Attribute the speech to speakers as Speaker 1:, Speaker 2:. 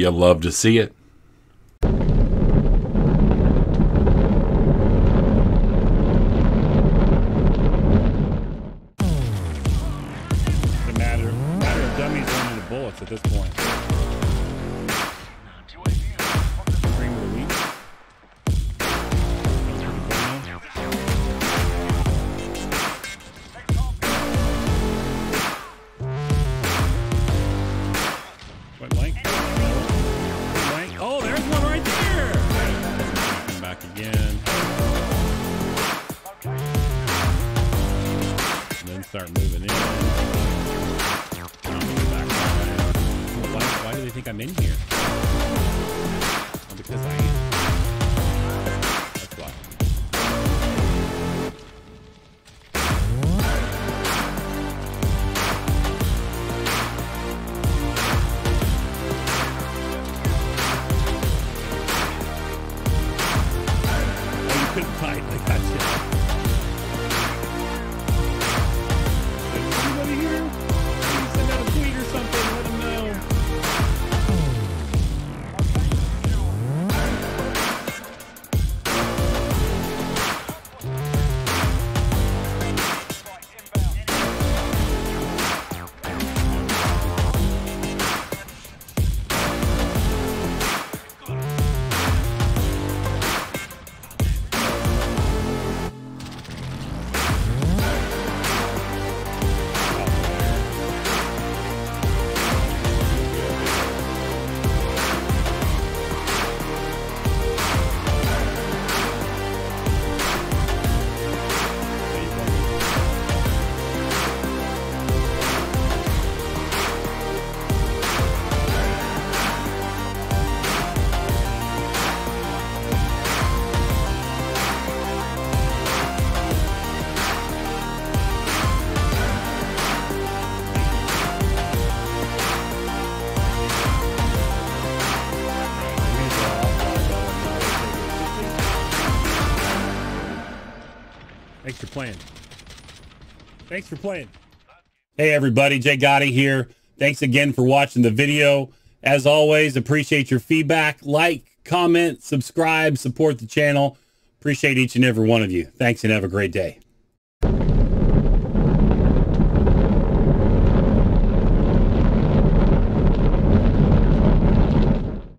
Speaker 1: You love to see it.
Speaker 2: A matter, matter of dummies running the bullets at this point. Start moving in. Why, why do they think I'm in here? Thanks for playing. Thanks for playing. Hey everybody, Jay Gotti here. Thanks again for watching the video. As always, appreciate your feedback. Like, comment, subscribe, support the channel. Appreciate each and every one of you. Thanks and have a great day.